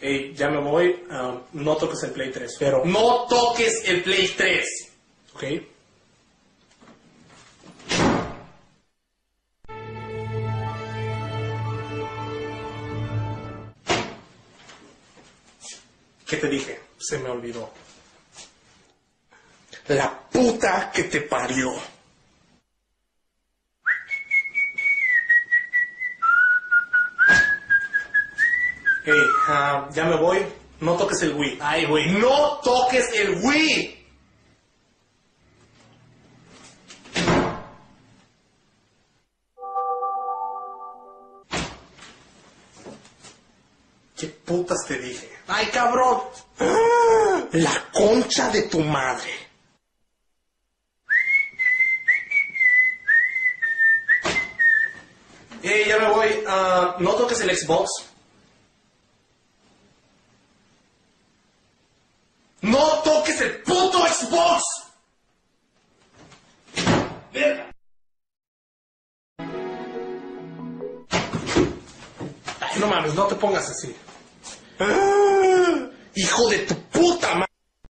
Ey, ya me voy. ah, no toques el Play 3, pero. No toques el Play 3. Ok. ¿Qué te dije? Se me olvidó. La puta que te parió. Ey, ah, ya me voy. No toques el Wii. Ay, güey, no toques el Wii. ¿Qué putas te dije? Ay, cabrón. La concha de tu madre. Ey, ya me voy. Ah, no toques el Xbox. No toques el puto Xbox. Verga. No mames, no te pongas así. Hijo